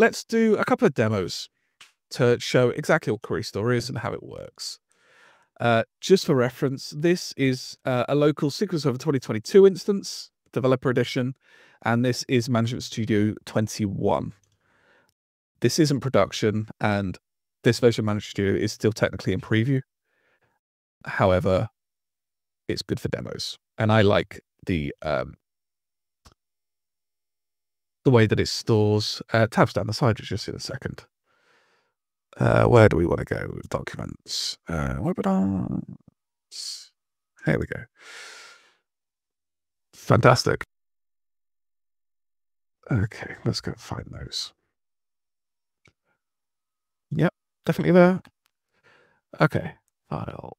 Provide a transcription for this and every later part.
let's do a couple of demos to show exactly what Query Store is and how it works. Uh, just for reference, this is uh, a local SQL Server 2022 instance, developer edition, and this is Management Studio 21. This isn't production, and this version of Management Studio is still technically in preview. However, it's good for demos, and I like the um, the way that it stores uh, tabs down the side. Just in a second. Uh, where do we want to go with documents? Uh, webinars. Here we go. Fantastic. Okay, let's go find those. Yep, definitely there. Okay, file.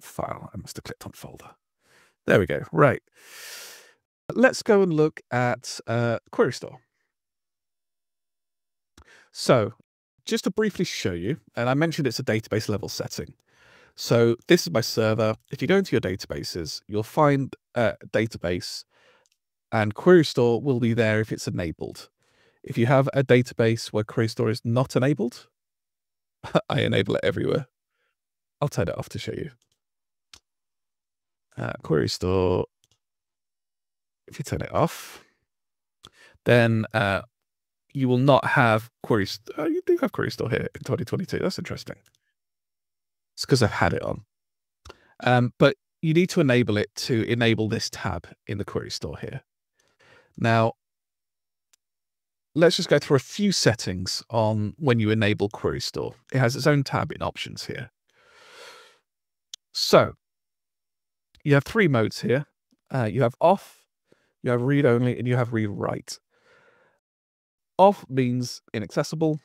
File. I must have clicked on folder. There we go. Right. Let's go and look at uh, Query Store. So just to briefly show you, and I mentioned it's a database level setting. So this is my server. If you go into your databases, you'll find a database and Query Store will be there if it's enabled. If you have a database where Query Store is not enabled, I enable it everywhere. I'll turn it off to show you. Uh, Query Store, if you turn it off, then uh, you will not have queries. Oh, you do have Query Store here in 2022. That's interesting. It's because I've had it on. Um, but you need to enable it to enable this tab in the Query Store here. Now, let's just go through a few settings on when you enable Query Store. It has its own tab in options here. So you have three modes here. Uh, you have off, you have read only, and you have read write. Off means inaccessible,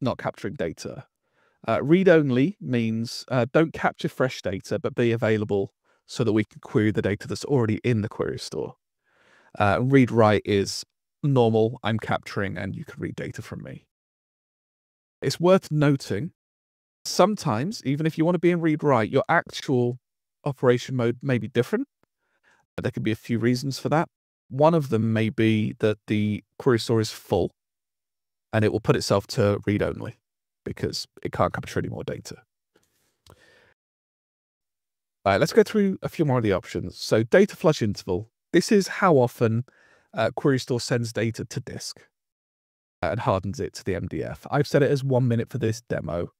not capturing data. Uh, read only means uh, don't capture fresh data, but be available so that we can query the data that's already in the query store. Uh, read write is normal. I'm capturing and you can read data from me. It's worth noting sometimes, even if you want to be in read write, your actual operation mode may be different. There could be a few reasons for that. One of them may be that the query store is full and it will put itself to read only because it can't capture any more data. All right, let's go through a few more of the options. So data flush interval. This is how often uh, Query Store sends data to disk and hardens it to the MDF. I've set it as one minute for this demo.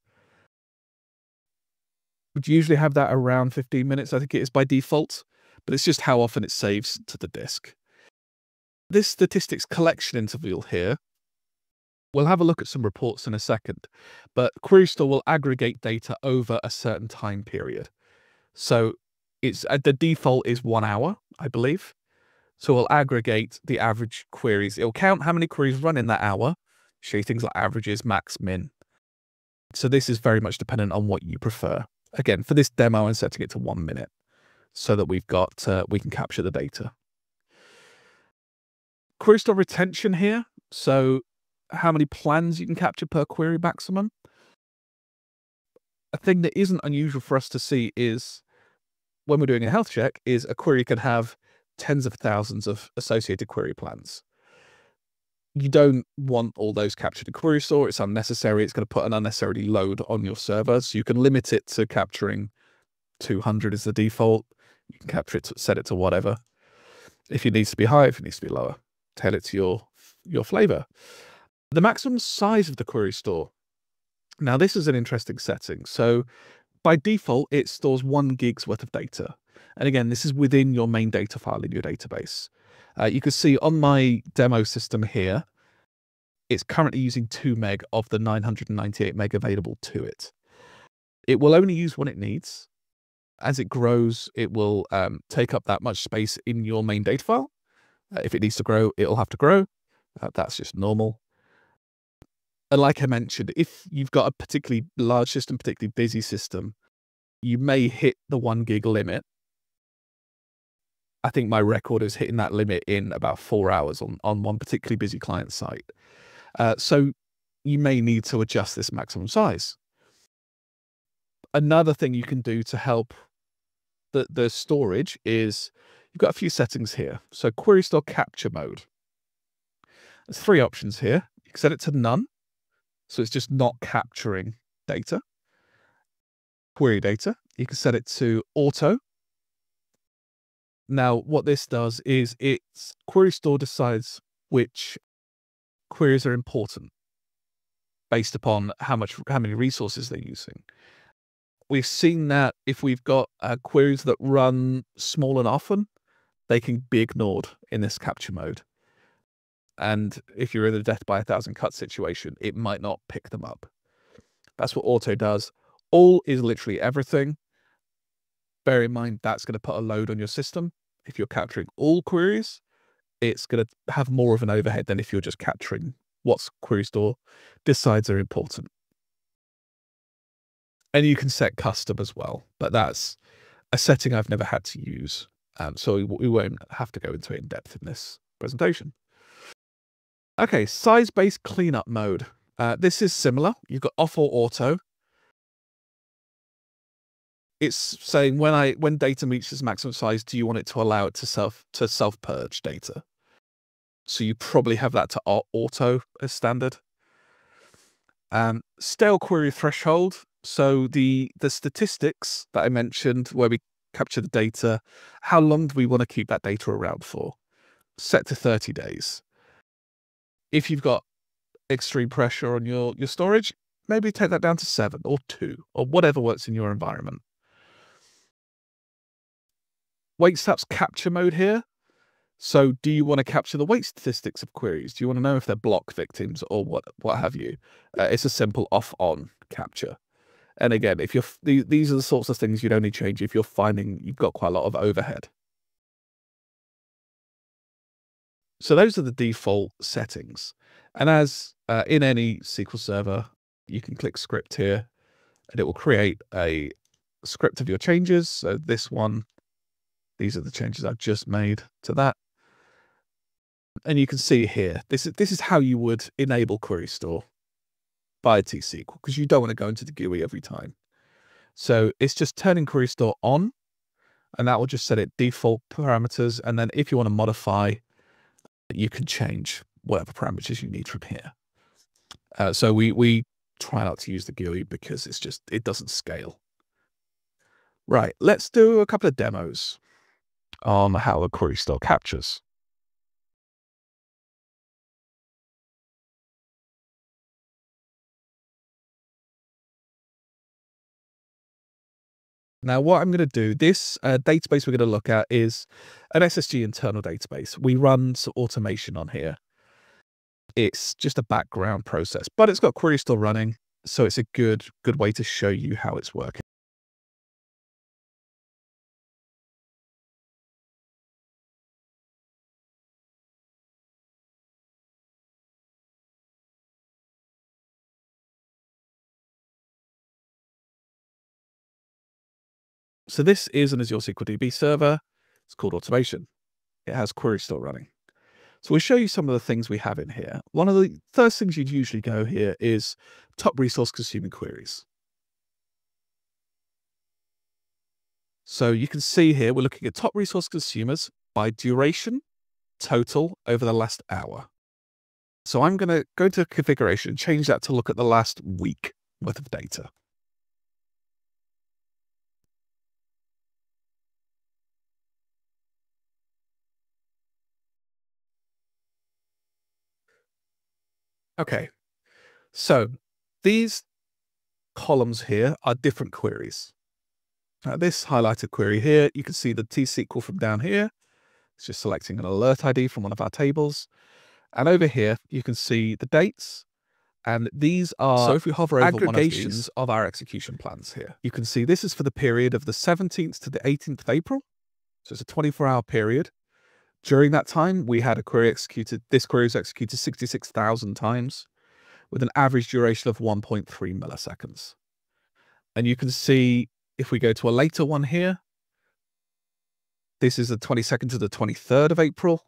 Would usually have that around 15 minutes, I think it is by default, but it's just how often it saves to the disk. This statistics collection interval here We'll have a look at some reports in a second, but Query Store will aggregate data over a certain time period. So it's uh, the default is one hour, I believe. So we'll aggregate the average queries. It'll count how many queries run in that hour, show you things like averages, max, min. So this is very much dependent on what you prefer. Again, for this demo, I'm setting it to one minute so that we've got, uh, we can capture the data. Query Store retention here. So how many plans you can capture per query maximum. A thing that isn't unusual for us to see is when we're doing a health check is a query can have tens of thousands of associated query plans. You don't want all those captured in query store. It's unnecessary. It's going to put an unnecessary load on your server. So you can limit it to capturing 200 is the default. You can capture it, to, set it to whatever. If it needs to be high, if it needs to be lower, tell it to your your flavor. The maximum size of the query store. Now, this is an interesting setting. So by default, it stores one gig's worth of data. And again, this is within your main data file in your database. Uh, you can see on my demo system here, it's currently using 2 meg of the 998 meg available to it. It will only use what it needs. As it grows, it will um, take up that much space in your main data file. Uh, if it needs to grow, it'll have to grow. Uh, that's just normal. And like I mentioned, if you've got a particularly large system, particularly busy system, you may hit the one gig limit. I think my record is hitting that limit in about four hours on, on one particularly busy client site. Uh, so you may need to adjust this maximum size. Another thing you can do to help the, the storage is you've got a few settings here. So query store capture mode. There's three options here. You can set it to none. So it's just not capturing data. Query data. You can set it to auto. Now, what this does is it's query store decides which queries are important based upon how much how many resources they're using. We've seen that if we've got uh, queries that run small and often, they can be ignored in this capture mode. And if you're in a death by a thousand cut situation, it might not pick them up. That's what auto does. All is literally everything. Bear in mind that's going to put a load on your system. If you're capturing all queries, it's going to have more of an overhead than if you're just capturing what's query store decides are important. And you can set custom as well, but that's a setting I've never had to use. Um, so we, we won't have to go into it in depth in this presentation. Okay, size-based cleanup mode. Uh, this is similar. You've got off or auto. It's saying when I when data reaches maximum size, do you want it to allow it to self to self purge data? So you probably have that to auto as standard. Um, stale query threshold. So the the statistics that I mentioned, where we capture the data, how long do we want to keep that data around for? Set to 30 days. If you've got extreme pressure on your, your storage, maybe take that down to seven or two or whatever works in your environment. Wait stats capture mode here. So do you want to capture the wait statistics of queries? Do you want to know if they're block victims or what, what have you? Uh, it's a simple off-on capture. And again, if you're these are the sorts of things you'd only change if you're finding you've got quite a lot of overhead. So those are the default settings. And as uh, in any SQL Server, you can click script here and it will create a script of your changes. So this one, these are the changes I've just made to that. And you can see here, this is, this is how you would enable Query Store by T-SQL because you don't want to go into the GUI every time. So it's just turning Query Store on and that will just set it default parameters. And then if you want to modify, you can change whatever parameters you need from here. Uh, so we, we try not to use the GUI because it's just, it doesn't scale. Right, let's do a couple of demos on how a Query Store captures. Now, what I'm going to do, this uh, database we're going to look at is an SSG internal database. We run some automation on here. It's just a background process, but it's got Query Store running. So it's a good, good way to show you how it's working. So this is an Azure SQL DB server. It's called automation. It has Query Store running. So we'll show you some of the things we have in here. One of the first things you'd usually go here is top resource consuming queries. So you can see here, we're looking at top resource consumers by duration, total over the last hour. So I'm going to go to configuration change that to look at the last week worth of data. Okay, so these columns here are different queries. Now this highlighted query here, you can see the T-SQL from down here. It's just selecting an alert ID from one of our tables. And over here, you can see the dates. And these are so if we hover over aggregations of, of, our execution plans here. You can see this is for the period of the 17th to the 18th of April. So it's a 24 hour period. During that time, we had a query executed. This query was executed 66,000 times with an average duration of 1.3 milliseconds. And you can see if we go to a later one here, this is the 22nd to the 23rd of April,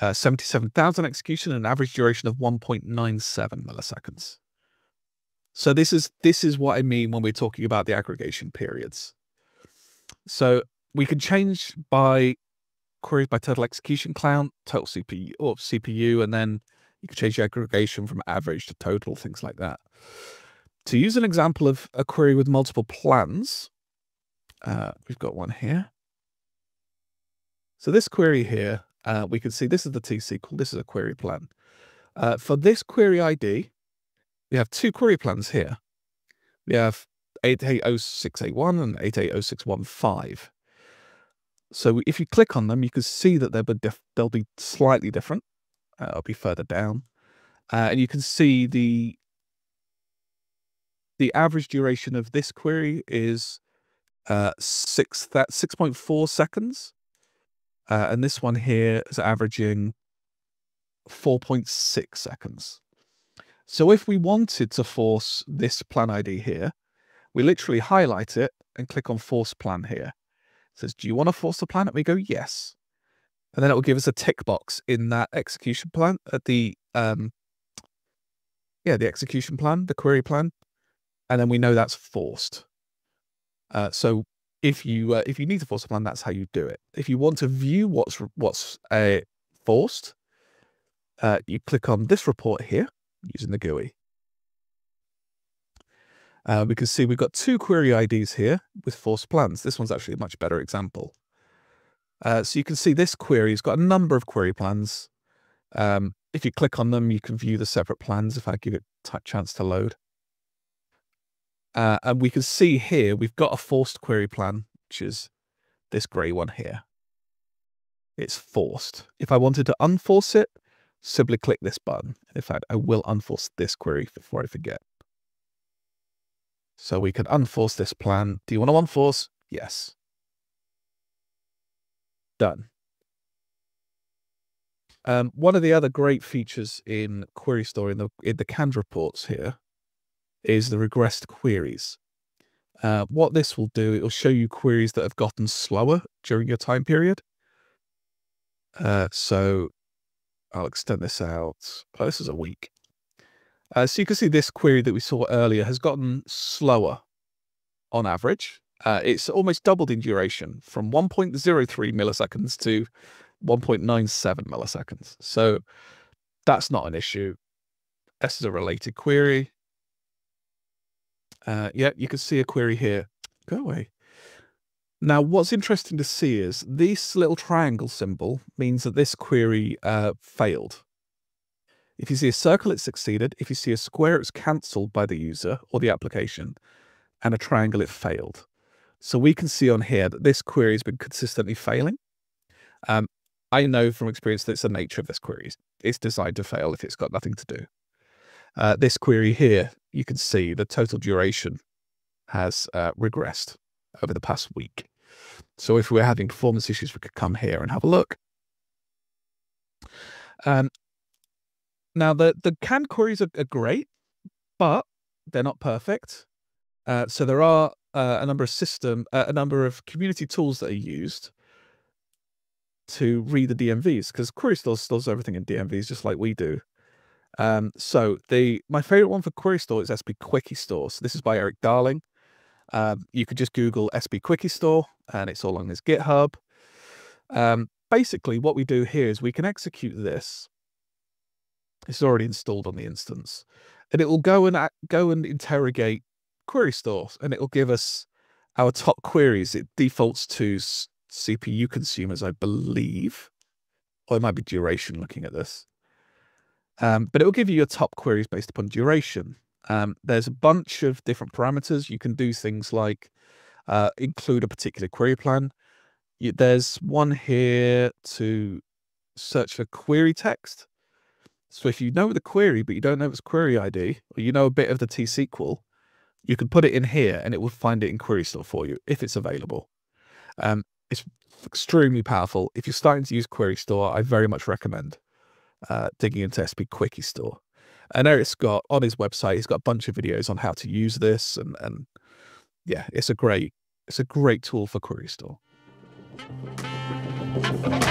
uh, 77,000 execution, an average duration of 1.97 milliseconds. So this is this is what I mean when we're talking about the aggregation periods. So we can change by queries by total execution count, total CPU or CPU, and then You can change the aggregation from average to total, things like that. To use an example of a query with multiple plans, uh, we've got one here. So this query here, uh, we can see this is the T-SQL. This is a query plan. Uh, for this query ID, we have two query plans here. We have 880681 and 880615. So if you click on them, you can see that they'll be, they'll be slightly different. Uh, it'll be further down. Uh, and you can see the the average duration of this query is uh, six that 6.4 seconds. Uh, and this one here is averaging 4.6 seconds. So if we wanted to force this plan ID here, we literally highlight it and click on force plan here. Says, do you want to force the plan? And we go, yes. And then it will give us a tick box in that execution plan at the, um, yeah, the execution plan, the query plan. And then we know that's forced. Uh, so if you uh, if you need to force a plan, that's how you do it. If you want to view what's what's uh, forced, uh, you click on this report here using the GUI. Uh, we can see we've got two query IDs here with forced plans. This one's actually a much better example. Uh, so you can see this query has got a number of query plans. Um, if you click on them, you can view the separate plans if I give it a chance to load. Uh, and we can see here, we've got a forced query plan, which is this gray one here. It's forced. If I wanted to unforce it, simply click this button. In fact, I will unforce this query before I forget. So we can unforce this plan. Do you want to unforce? Yes. Done. Um, one of the other great features in Query Store in the in the canned reports here is the regressed queries. Uh, what this will do, it will show you queries that have gotten slower during your time period. Uh, so I'll extend this out. Oh, this is a week. Uh, so you can see this query that we saw earlier has gotten slower on average. Uh, it's almost doubled in duration from 1.03 milliseconds to 1.97 milliseconds. So that's not an issue. This is a related query. Uh, yeah, you can see a query here. Go away. Now, what's interesting to see is this little triangle symbol means that this query uh, failed. If you see a circle, it succeeded. If you see a square, it's cancelled by the user or the application. And a triangle, it failed. So we can see on here that this query has been consistently failing. Um, I know from experience that it's the nature of this query. It's designed to fail if it's got nothing to do. Uh, this query here, you can see the total duration has uh, regressed over the past week. So if we're having performance issues, we could come here and have a look. Um, now, the, the canned queries are, are great, but they're not perfect. Uh, so there are uh, a number of system, uh, a number of community tools that are used to read the DMVs because Query Store stores everything in DMVs just like we do. Um, so the my favorite one for Query Store is sp_QuickieStore. So this is by Erik Darling. Um, you could just Google sp_QuickieStore, and it's all on his GitHub. Um, basically, what we do here is we can execute this. It's already installed on the instance, and it will go and go and interrogate Query Store, and it will give us our top queries. It defaults to CPU consumers, I believe, or it might be duration. Looking at this. Um, but it will give you your top queries based upon duration. Um, there's a bunch of different parameters. You can do things like uh, include a particular query plan. You, there's one here to search for query text. So if you know the query, but you don't know its query ID, or you know a bit of the T-SQL, you can put it in here and it will find it in Query Store for you if it's available. Um, it's extremely powerful. If you're starting to use Query Store, I very much recommend uh, digging into sp_QuickieStore. And Erik's got on his website, he's got a bunch of videos on how to use this, and and yeah, it's a great it's a great tool for Query Store. Thank.